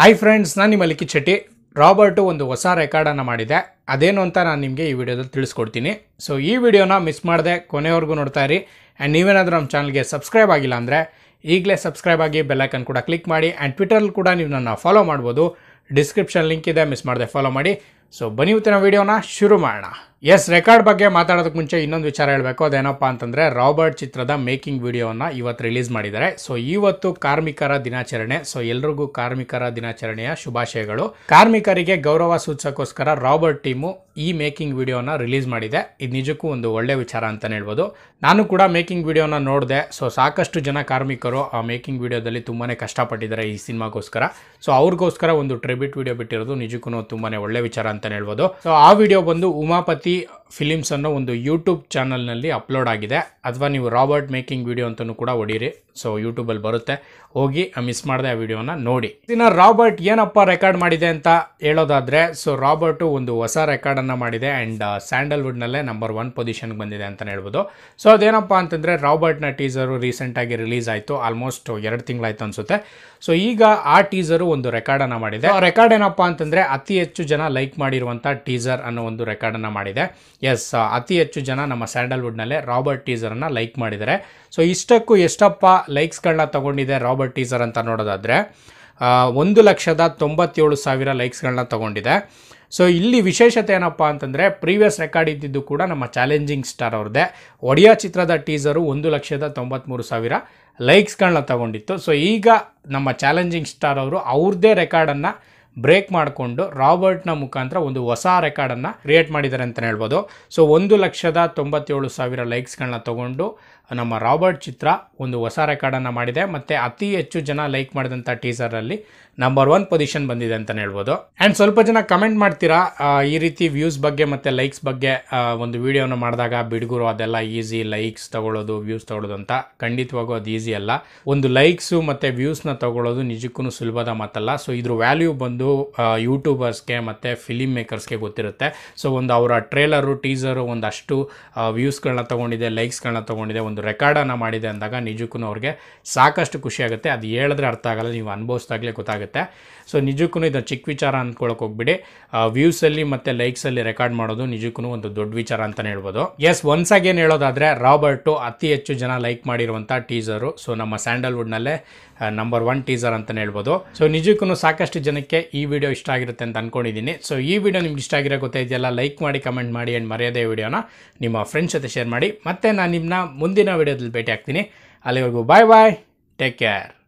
Hi friends ನಾನು ನಿಮ್ಮ ಲಿಖಿತ್ Robert ಒಂದು ಹೊಸ ರೆಕಾರ್ಡನ್ನು ಮಾಡಿದೆ. ಅದೇನು ಅಂತ ನಾನು ನಿಮಗೆ ಈ ವಿಡಿಯೋದಲ್ಲಿ ತಿಳಿಸ್ಕೊಡ್ತೀನಿ. ಸೊ ಈ ವಿಡಿಯೋನ ಮಿಸ್ ಮಾಡಿದೆ, ಕೊನೆವರೆಗೂ ನೋಡ್ತಾ ಇರಿ. ಆ್ಯಂಡ್ ನೀವೇನಾದರೂ ನಮ್ಮ ಚಾನಲ್ಗೆ ಸಬ್ಸ್ಕ್ರೈಬ್ ಆಗಿಲ್ಲ ಅಂದರೆ, ಈಗಲೇ ಸಬ್ಸ್ಕ್ರೈಬ್ ಆಗಿ ಬೆಲ್ಲೈಕನ್ ಕೂಡ ಕ್ಲಿಕ್ ಮಾಡಿ. ಆ್ಯಂಡ್ ಟ್ವಿಟರಲ್ಲಿ ಕೂಡ ನೀವು ನನ್ನ ಫಾಲೋ ಮಾಡ್ಬೋದು. ಡಿಸ್ಕ್ರಿಪ್ಷನ್ ಲಿಂಕ್ ಇದೆ ಮಿಸ್ ಮಾಡಿದೆ ಫಾಲೋ ಮಾಡಿ. ಸೊ ಬನ್ನಿ ಇವತ್ತಿನ ವಿಡಿಯೋನ ಶುರು ಮಾಡೋಣ. ಎಸ್ ರೆಕಾರ್ಡ್ ಬಗ್ಗೆ ಮಾತಾಡೋದಕ್ಕೆ ಮುಂಚೆ ಇನ್ನೊಂದು ವಿಚಾರ ಹೇಳಬೇಕು. ಅದೇನಪ್ಪ ಅಂತಂದರೆ, ರಾಬರ್ಟ್ ಚಿತ್ರದ ಮೇಕಿಂಗ್ ವಿಡಿಯೋವನ್ನು ಇವತ್ತು ರಿಲೀಸ್ ಮಾಡಿದ್ದಾರೆ. ಸೊ ಇವತ್ತು ಕಾರ್ಮಿಕರ ದಿನಾಚರಣೆ. ಸೊ ಎಲ್ರಿಗೂ ಕಾರ್ಮಿಕರ ದಿನಾಚರಣೆಯ ಶುಭಾಶಯಗಳು. ಕಾರ್ಮಿಕರಿಗೆ ಗೌರವ ಸೂಚಿಸೋಕ್ಕೋಸ್ಕರ ರಾಬರ್ಟ್ ಟೀಮು ಈ ಮೇಕಿಂಗ್ ವಿಡಿಯೋನ ರಿಲೀಸ್ ಮಾಡಿದೆ. ಇದು ನಿಜಕ್ಕೂ ಒಂದು ಒಳ್ಳೆ ವಿಚಾರ ಅಂತಲೇ ಹೇಳ್ಬೋದು. ನಾನು ಕೂಡ ಮೇಕಿಂಗ್ ವಿಡಿಯೋನ ನೋಡಿದೆ. ಸೊ ಸಾಕಷ್ಟು ಜನ ಕಾರ್ಮಿಕರು ಆ ಮೇಕಿಂಗ್ ವಿಡಿಯೋದಲ್ಲಿ ತುಂಬಾ ಕಷ್ಟಪಟ್ಟಿದ್ದಾರೆ ಈ ಸಿನಿಮಾಗೋಸ್ಕರ. ಸೊ ಅವ್ರಿಗೋಸ್ಕರ ಒಂದು ಟ್ರಿಬ್ಯೂಟ್ ವಿಡಿಯೋ ಬಿಟ್ಟಿರೋದು ನಿಜಕ್ಕೂ ತುಂಬಾ ಒಳ್ಳೆ ವಿಚಾರ ಅಂತಲೇ ಹೇಳ್ಬೋದು. ಸೊ ಆ ವಿಡಿಯೋ ಬಂದು ಉಮಾಪತಿ ಫಿಲಿಮ್ಸ್ ಅನ್ನೋ ಒಂದು ಯೂಟ್ಯೂಬ್ ಚಾನಲ್ನಲ್ಲಿ ಅಪ್ಲೋಡ್ ಆಗಿದೆ. ಅಥವಾ ನೀವು ರಾಬರ್ಟ್ ಮೇಕಿಂಗ್ ವಿಡಿಯೋ ಅಂತಲೂ ಕೂಡ ಹೊಡೀರಿ ಸೊ ಯೂಟ್ಯೂಬಲ್ಲಿ ಬರುತ್ತೆ. ಹೋಗಿ ಮಿಸ್ ಮಾಡಿದೆ ಆ ವಿಡಿಯೋನ ನೋಡಿ. ಇನ್ನು ರಾಬರ್ಟ್ ಏನಪ್ಪ ರೆಕಾರ್ಡ್ ಮಾಡಿದೆ ಅಂತ ಹೇಳೋದಾದರೆ ಸೊ ರಾಬರ್ಟು ಒಂದು ಹೊಸ ರೆಕಾರ್ಡನ್ನು ಮಾಡಿದೆ ಆ್ಯಂಡ್ ಸ್ಯಾಂಡಲ್ವುಡ್ನಲ್ಲೇ ನಂಬರ್ ಒನ್ ಪೊಸಿಷನ್ಗೆ ಬಂದಿದೆ ಅಂತಲೇ ಹೇಳ್ಬೋದು. ಸೊ ಅದೇನಪ್ಪ ಅಂತಂದರೆ ರಾಬರ್ಟ್ನ ಟೀಸರು ರೀಸೆಂಟಾಗಿ ರಿಲೀಸ್ ಆಯಿತು. ಆಲ್ಮೋಸ್ಟ್ ಎರಡು ತಿಂಗಳಾಯ್ತು ಅನಿಸುತ್ತೆ. ಸೊ ಈಗ ಆ ಟೀಸರು ಒಂದು ರೆಕಾರ್ಡನ್ನು ಮಾಡಿದೆ. ಆ ರೆಕಾರ್ಡ್ ಏನಪ್ಪ ಅಂತಂದರೆ, ಅತಿ ಹೆಚ್ಚು ಜನ ಲೈಕ್ ಮಾಡಿರುವಂಥ ಟೀಸರ್ ಅನ್ನೋ ಒಂದು ರೆಕಾರ್ಡನ್ನು ಮಾಡಿದೆ. ಎಸ್ ಅತಿ ಹೆಚ್ಚು ಜನ ನಮ್ಮ ಸ್ಯಾಂಡಲ್ವುಡ್ನಲ್ಲೇ ರಾಬರ್ಟ್ ಟೀಸರನ್ನು ಲೈಕ್ ಮಾಡಿದ್ದಾರೆ. ಸೊ ಇಷ್ಟಕ್ಕೂ ಎಷ್ಟಪ್ಪ ಲೈಕ್ಸ್ಗಳನ್ನ ತಗೊಂಡಿದೆ ರಾಬರ್ಟ್ ಟೀಸರ್ ಅಂತ ನೋಡೋದಾದರೆ ಒಂದು ಲಕ್ಷದ ತೊಂಬತ್ತೇಳು ಸಾವಿರ ಲೈಕ್ಸ್ಗಳನ್ನ ತಗೊಂಡಿದೆ. ಸೊ ಇಲ್ಲಿ ವಿಶೇಷತೆ ಏನಪ್ಪ ಅಂತಂದರೆ, ಪ್ರೀವಿಯಸ್ ರೆಕಾರ್ಡ್ ಇದ್ದಿದ್ದು ಕೂಡ ನಮ್ಮ ಚಾಲೆಂಜಿಂಗ್ ಸ್ಟಾರ್ ಅವ್ರದ್ದೇ. ಒಡಿಯಾ ಚಿತ್ರದ ಟೀಸರು ಒಂದು ಲಕ್ಷದ ತೊಂಬತ್ತ್ಮೂರು ಸಾವಿರ ಲೈಕ್ಸ್ಗಳನ್ನ ತಗೊಂಡಿತ್ತು. ಸೊ ಈಗ ನಮ್ಮ ಚಾಲೆಂಜಿಂಗ್ ಸ್ಟಾರ್ ಅವರು ಅವ್ರದ್ದೇ ರೆಕಾರ್ಡನ್ನು ಬ್ರೇಕ್ ಮಾಡಿಕೊಂಡು ರಾಬರ್ಟ್ನ ಮುಖಾಂತರ ಒಂದು ಹೊಸ ರೆಕಾರ್ಡನ್ನು ಕ್ರಿಯೇಟ್ ಮಾಡಿದ್ದಾರೆ ಅಂತಲೇ ಹೇಳ್ಬೋದು. ಸೊ ಒಂದು ಲಕ್ಷದ ತೊಂಬತ್ತೇಳು ಸಾವಿರ ಲೈಕ್ಸ್ಗಳನ್ನ ತಗೊಂಡು ನಮ್ಮ ರಾಬರ್ಟ್ ಚಿತ್ರ ಒಂದು ಹೊಸ ರೆಕಾರ್ಡನ್ನು ಮಾಡಿದೆ. ಮತ್ತು ಅತಿ ಹೆಚ್ಚು ಜನ ಲೈಕ್ ಮಾಡಿದಂಥ ಟೀಸರಲ್ಲಿ ನಂಬರ್ ಒನ್ ಪೊಸಿಷನ್ ಬಂದಿದೆ ಅಂತಲೇ ಹೇಳ್ಬೋದು. ಆ್ಯಂಡ್ ಸ್ವಲ್ಪ ಜನ ಕಮೆಂಟ್ ಮಾಡ್ತೀರಾ? ಈ ರೀತಿ ವ್ಯೂಸ್ ಬಗ್ಗೆ ಮತ್ತು ಲೈಕ್ಸ್ ಬಗ್ಗೆ ಒಂದು ವಿಡಿಯೋನ ಮಾಡಿದಾಗ ಬಿಡುಗರು ಅದೆಲ್ಲ ಈಸಿ ಲೈಕ್ಸ್ ತಗೊಳ್ಳೋದು ವ್ಯೂಸ್ ತಗೊಳ್ಳೋದು ಅಂತ ಖಂಡಿತವಾಗೂ ಅದು ಈಸಿ ಅಲ್ಲ. ಒಂದು ಲೈಕ್ಸು ಮತ್ತು ವ್ಯೂಸ್ನ ತಗೊಳ್ಳೋದು ನಿಜಕ್ಕೂ ಸುಲಭದ ಮಾತಲ್ಲ. ಸೊ ಇದ್ರ ವ್ಯಾಲ್ಯೂ ಬಂದು ಯೂಟ್ಯೂಬರ್ಸ್ಗೆ ಮತ್ತು ಫಿಲಿಮ್ ಮೇಕರ್ಸ್ಗೆ ಗೊತ್ತಿರುತ್ತೆ. ಸೊ ಒಂದು ಅವರ ಟ್ರೇಲರು ಟೀಸರು ಒಂದಷ್ಟು ವ್ಯೂಸ್ಗಳನ್ನ ತೊಗೊಂಡಿದೆ ಲೈಕ್ಸ್ಗಳನ್ನ ತೊಗೊಂಡಿದೆ, ಒಂದು ರೆಕಾರ್ಡನ್ನು ಮಾಡಿದೆ ಅಂದಾಗ ನಿಜಕ್ಕೂ ಅವ್ರಿಗೆ ಸಾಕಷ್ಟು ಖುಷಿ ಆಗುತ್ತೆ. ಅದು ಹೇಳಿದ್ರೆ ಅರ್ಥ ಆಗಲ್ಲ, ನೀವು ಅನುಭವಿಸ್ದಾಗಲೇ ಗೊತ್ತಾಗುತ್ತೆ. ಸೊ ನಿಜಕ್ಕೂ ಇದು ಚಿಕ್ಕ ವಿಚಾರ ಅಂದ್ಕೊಳಕ್ಕೆ ಹೋಗ್ಬಿಡಿ. ವ್ಯೂಸಲ್ಲಿ ಮತ್ತು ಲೈಕ್ಸಲ್ಲಿ ರೆಕಾರ್ಡ್ ಮಾಡೋದು ನಿಜಕ್ಕೂ ಒಂದು ದೊಡ್ಡ ವಿಚಾರ ಅಂತಲೇ ಹೇಳ್ಬೋದು. ಎಸ್ ಒನ್ಸ್ ಅಗೇನ್ ಹೇಳೋದಾದರೆ, ರಾಬರ್ಟು ಅತಿ ಹೆಚ್ಚು ಜನ ಲೈಕ್ ಮಾಡಿರುವಂಥ ಟೀಸರು ಸೊ ನಮ್ಮ ಸ್ಯಾಂಡಲ್ವುಡ್ನಲ್ಲೇ ನಂಬರ್ ಒನ್ ಟೀಸರ್ ಅಂತಲೇ ಹೇಳ್ಬೋದು. ಸೊ ನಿಜಕ್ಕೂ ಸಾಕಷ್ಟು ಜನಕ್ಕೆ ಈ ವಿಡಿಯೋ ಇಷ್ಟ ಆಗಿರುತ್ತೆ ಅಂತ ಅಂದ್ಕೊಂಡಿದ್ದೀನಿ ಸೊ ಈ ವಿಡಿಯೋ ನಿಮ್ಗೆ ಇಷ್ಟ ಆಗಿರೋ ಇದೆಯಲ್ಲ ಲೈಕ್ ಮಾಡಿ ಕಮೆಂಟ್ ಮಾಡಿ ಆ್ಯಂಡ್ ಮರ್ಯಾದೆ ವಿಡಿಯೋನ ನಿಮ್ಮ ಫ್ರೆಂಡ್ಸ್ ಜೊತೆ ಶೇರ್ ಮಾಡಿ. ಮತ್ತೆ ನಾನು ನಿಮ್ಮನ್ನ ಮುಂದಿನ ವಿಡಿಯೋದಲ್ಲಿ ಭೇಟಿ ಆಗ್ತೀನಿ. ಅಲ್ಲಿವರೆಗೂ ಬಾಯ್ ಬಾಯ್ ಟೇಕ್ ಕೇರ್